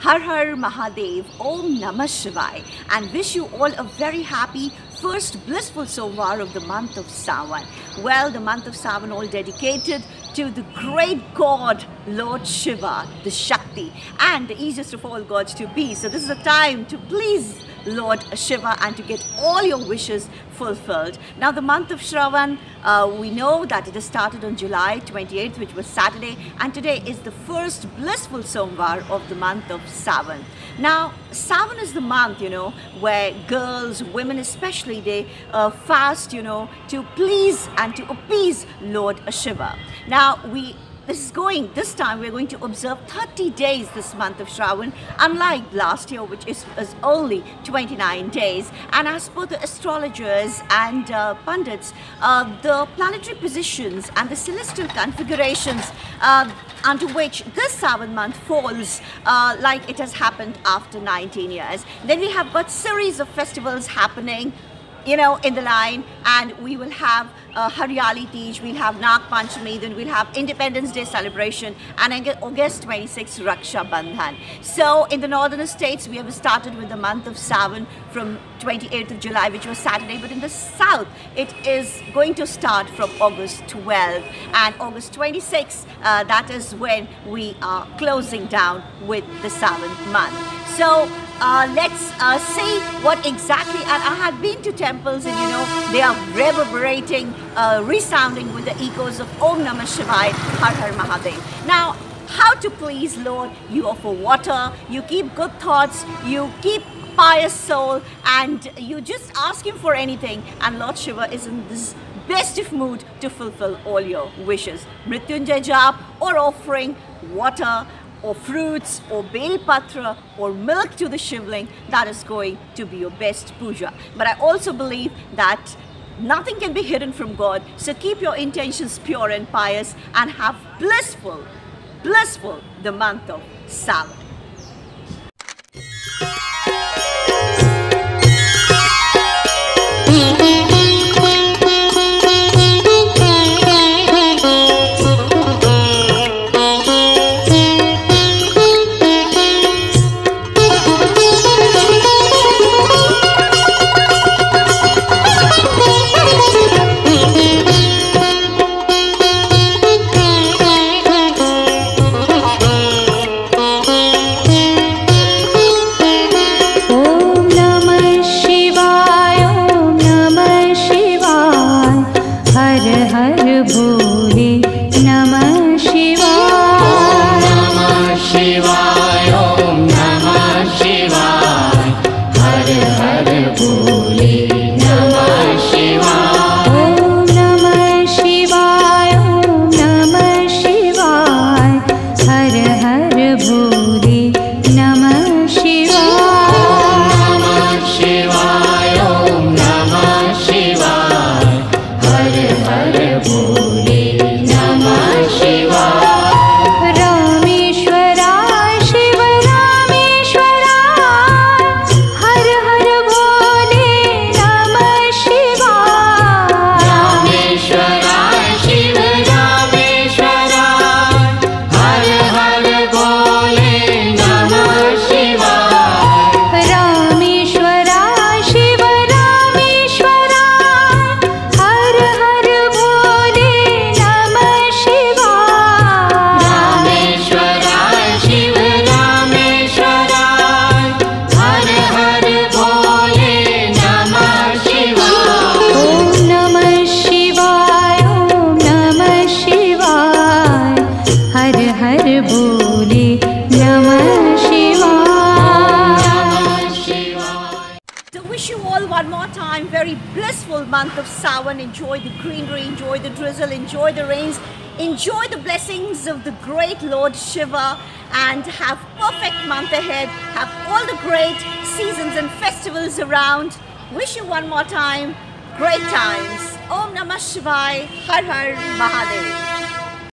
Har Har Mahadev, Om Namah Shivaya, and wish you all a very happy first blissful Somvar of the month of Sawan. Well, the month of Sawan all dedicated to the great God, Lord Shiva, the Shakti, and the easiest of all gods to be. So this is the time to please Lord Shiva and to get all your wishes fulfilled. Now the month of Shravan, uh, we know that it has started on July 28th, which was Saturday, and today is the first blissful Somvar of the month of Savan. Now, Savan is the month, you know, where girls, women especially, they uh, fast, you know, to please and to appease Lord Shiva. Now, we this is going, this time we're going to observe 30 days this month of Shravan, unlike last year, which is, is only 29 days. And as per the astrologers and uh, pundits, uh, the planetary positions and the celestial configurations uh, under which this Savan month falls, uh, like it has happened after 19 years. Then we have got series of festivals happening you know, in the line, and we will have uh, Hariyali Teej, we'll have Nag Panchami, then we'll have Independence Day celebration, and August 26, Raksha Bandhan. So in the northern states, we have started with the month of Savan from 28th of July, which was Saturday, but in the south, it is going to start from August 12, and August 26, uh, that is when we are closing down with the Savan month. So uh, let's uh, see what exactly, and I have been to temples and you know, they are reverberating, uh, resounding with the echoes of Om Namah Shivaya, Har Har Mahadev. Now, how to please Lord, you offer water, you keep good thoughts, you keep pious soul and you just ask him for anything and Lord Shiva is in this best of mood to fulfill all your wishes. Mrityunjay Jap or offering water or fruits or bel patra or milk to the shivling, that is going to be your best puja. But I also believe that nothing can be hidden from God. So keep your intentions pure and pious and have blissful, blissful the month of Savan. month of Sawan. Enjoy the greenery, enjoy the drizzle, enjoy the rains, enjoy the blessings of the great Lord Shiva and have perfect month ahead. Have all the great seasons and festivals around. Wish you one more time great times. Om Namah Shivaya. Har Har Mahadev.